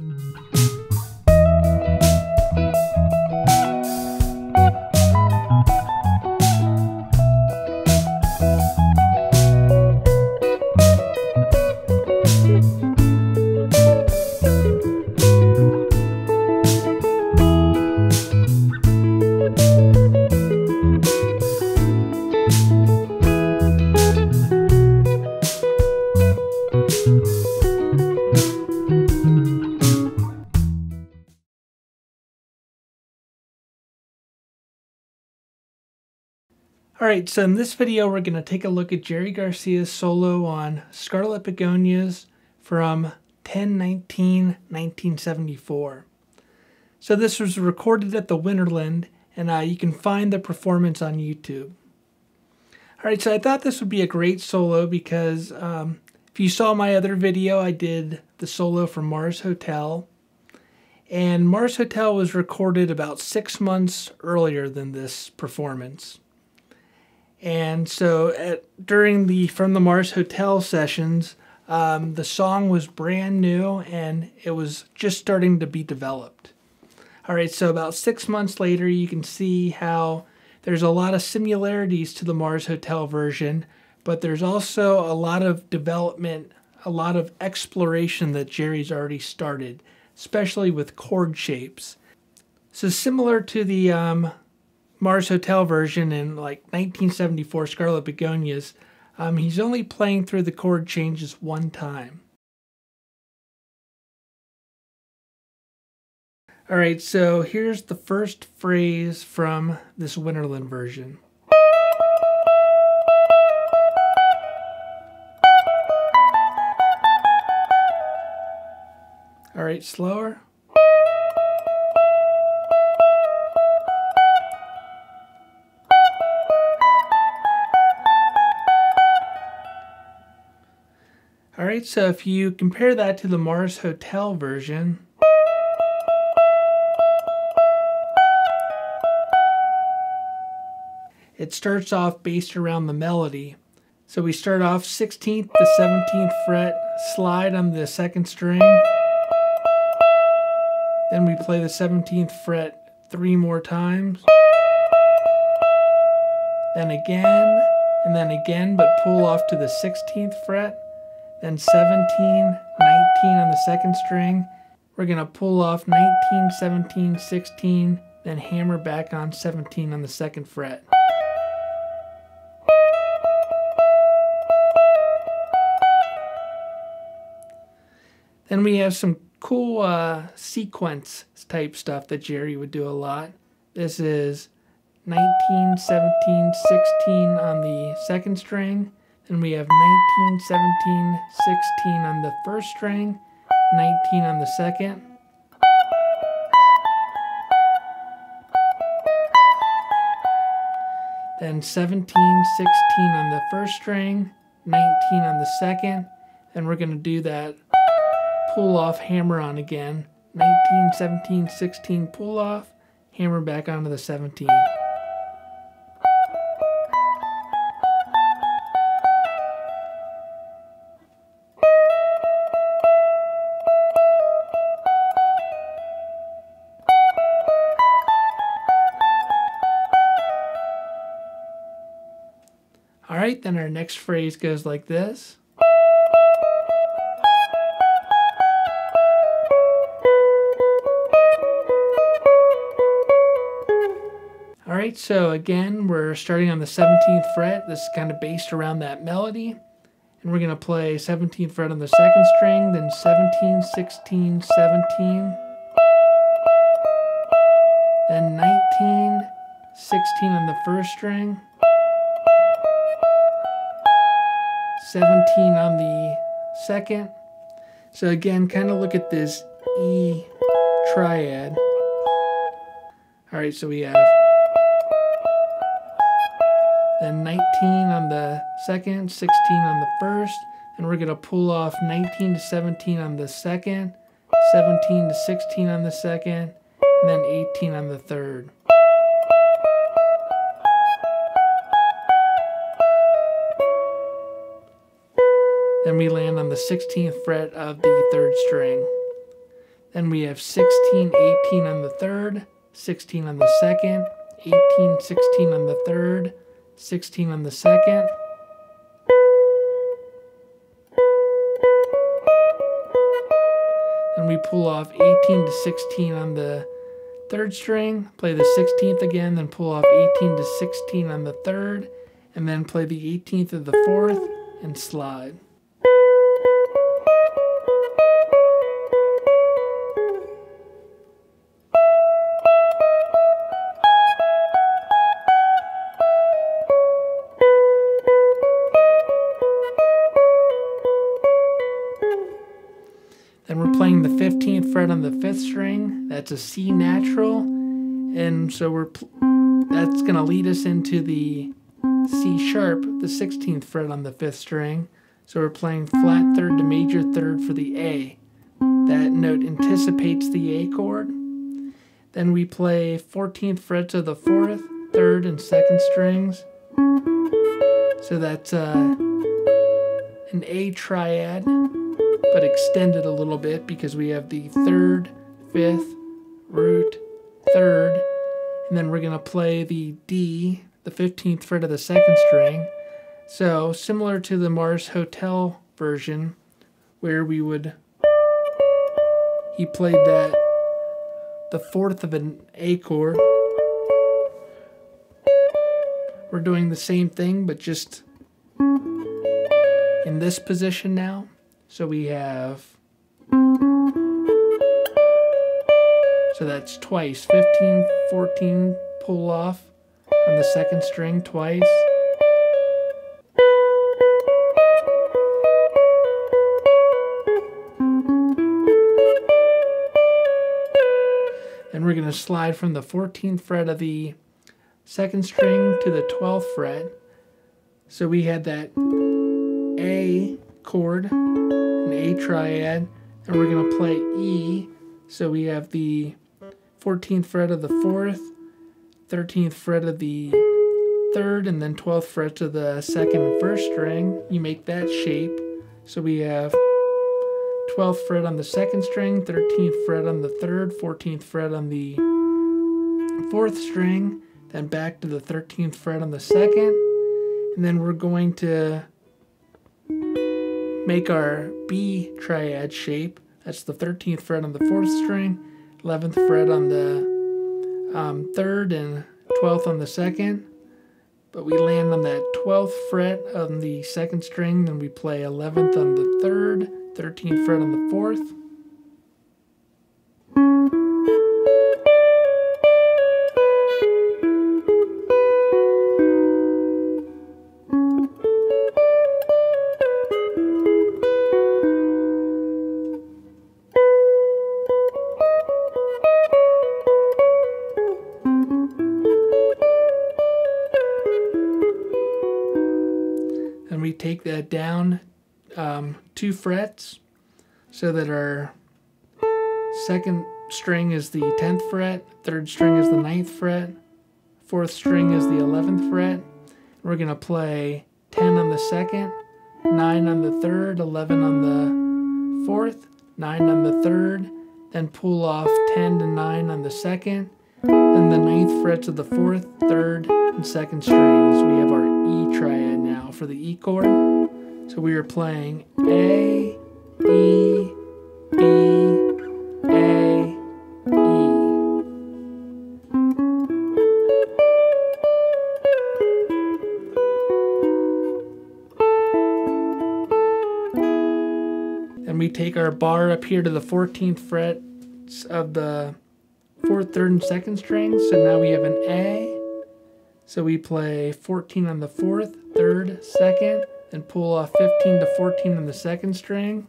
Mm-hmm. Alright, so in this video we're going to take a look at Jerry Garcia's solo on Scarlet Begonias from 10-19-1974. So this was recorded at the Winterland, and uh, you can find the performance on YouTube. Alright, so I thought this would be a great solo because um, if you saw my other video, I did the solo for Mars Hotel. And Mars Hotel was recorded about six months earlier than this performance. And so at, during the From the Mars Hotel sessions, um, the song was brand new and it was just starting to be developed. All right, so about six months later, you can see how there's a lot of similarities to the Mars Hotel version, but there's also a lot of development, a lot of exploration that Jerry's already started, especially with chord shapes. So similar to the um, Mars Hotel version in like 1974 Scarlet Begonias, um, he's only playing through the chord changes one time. Alright, so here's the first phrase from this Winterland version. Alright, slower. Right, so if you compare that to the Mars Hotel version, it starts off based around the melody. So we start off 16th to 17th fret, slide on the second string. Then we play the 17th fret three more times. Then again, and then again, but pull off to the 16th fret then 17, 19 on the second string. We're going to pull off 19, 17, 16, then hammer back on 17 on the second fret. Then we have some cool uh, sequence type stuff that Jerry would do a lot. This is 19, 17, 16 on the second string, and we have 19, 17, 16 on the first string, 19 on the second. Then 17, 16 on the first string, 19 on the second, and we're going to do that pull off hammer on again. 19, 17, 16 pull off, hammer back onto the 17. Right, then our next phrase goes like this. All right, so again, we're starting on the 17th fret. This is kind of based around that melody. And we're going to play 17th fret on the second string, then 17, 16, 17. Then 19, 16 on the first string. 17 on the second. So again, kind of look at this E triad. All right, so we have then 19 on the second, 16 on the first, and we're going to pull off 19 to 17 on the second, 17 to 16 on the second, and then 18 on the third. Then we land on the 16th fret of the third string. Then we have 16, 18 on the third, 16 on the second, 18, 16 on the third, 16 on the second. Then we pull off 18 to 16 on the third string, play the 16th again, then pull off 18 to 16 on the third, and then play the 18th of the fourth and slide. 15th fret on the 5th string. That's a C natural. And so we're that's going to lead us into the C sharp, the 16th fret on the 5th string. So we're playing flat third to major third for the A. That note anticipates the A chord. Then we play 14th frets of the 4th, 3rd, and 2nd strings. So that's uh, an A triad but extended a little bit because we have the third, fifth, root, third, and then we're going to play the D, the 15th fret of the second string. So, similar to the Mars Hotel version, where we would, he played that, the fourth of an A chord. We're doing the same thing, but just in this position now. So we have, so that's twice, 15, 14 pull off on the second string twice. And we're going to slide from the 14th fret of the second string to the 12th fret. So we had that A chord an A triad, and we're going to play E. So we have the 14th fret of the 4th, 13th fret of the 3rd, and then 12th fret of the 2nd and 1st string. You make that shape. So we have 12th fret on the 2nd string, 13th fret on the 3rd, 14th fret on the 4th string, then back to the 13th fret on the 2nd, and then we're going to make our B triad shape. That's the 13th fret on the 4th string, 11th fret on the um, 3rd, and 12th on the 2nd. But we land on that 12th fret on the 2nd string, then we play 11th on the 3rd, 13th fret on the 4th, take that down um, two frets so that our second string is the 10th fret, third string is the 9th fret, fourth string is the 11th fret. We're going to play 10 on the second, 9 on the third, 11 on the fourth, 9 on the third, then pull off 10 to 9 on the second, then the ninth frets of the fourth, third, and second strings. We have our E triad now for the E chord. So we are playing A, E, B, A, E. Then we take our bar up here to the 14th fret of the fourth, third, and second strings. So now we have an A. So we play 14 on the fourth, third, second, then pull off 15 to 14 on the second string,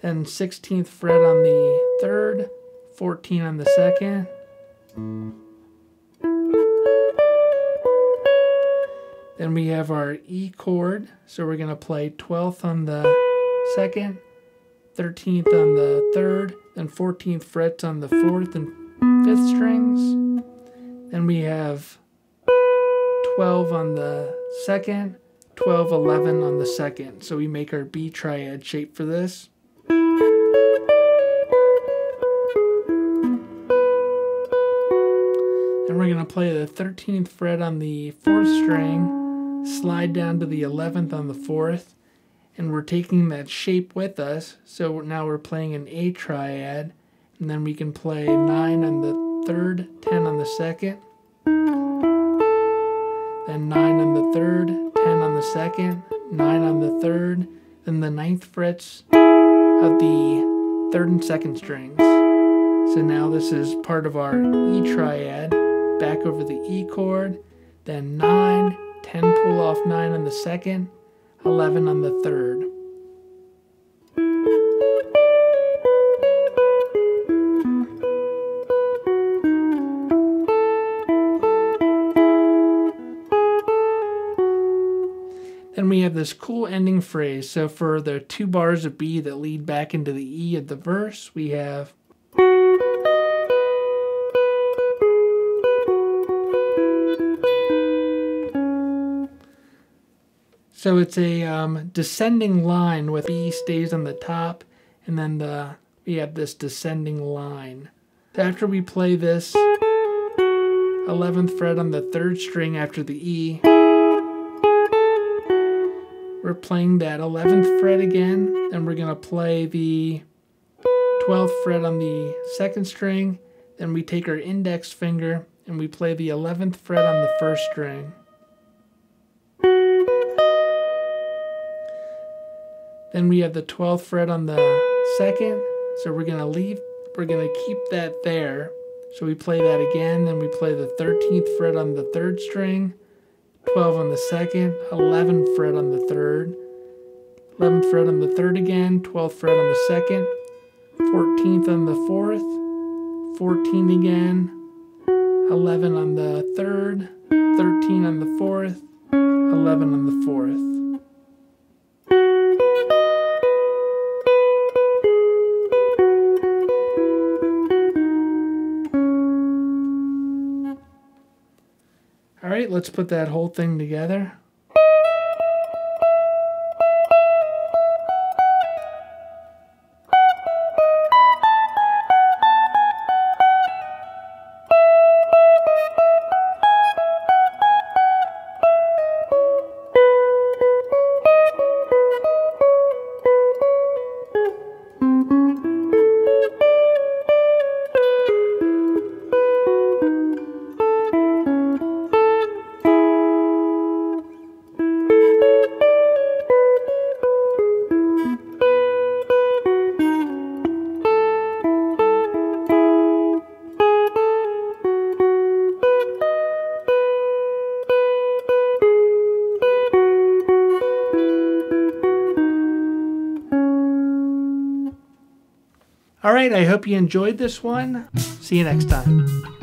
then 16th fret on the third, 14 on the second. Then we have our E chord, so we're going to play 12th on the second, 13th on the third, then 14th frets on the fourth and fifth strings. Then we have 12 on the second, 12, 11 on the second. So we make our B triad shape for this. And we're going to play the 13th fret on the 4th string, slide down to the 11th on the 4th, and we're taking that shape with us. So now we're playing an A triad, and then we can play 9 on the 3rd, 10 on the 2nd then 9 on the 3rd, 10 on the 2nd, 9 on the 3rd, then the ninth frets of the 3rd and 2nd strings. So now this is part of our E triad, back over the E chord, then 9, 10 pull off 9 on the 2nd, 11 on the 3rd. We have this cool ending phrase. So for the two bars of B that lead back into the E of the verse, we have So it's a um, descending line with B stays on the top, and then the we have this descending line. After we play this 11th fret on the third string after the E, we're playing that 11th fret again, then we're going to play the 12th fret on the second string, then we take our index finger and we play the 11th fret on the first string. Then we have the 12th fret on the second, so we're going to leave, we're going to keep that there. So we play that again, then we play the 13th fret on the third string, 12 on the second, 11th fret on the third, 11th fret on the third again, 12th fret on the second, 14th on the fourth, 14 again, 11 on the third, 13 on the fourth, 11 on the fourth. Right, let's put that whole thing together. All right, I hope you enjoyed this one. See you next time.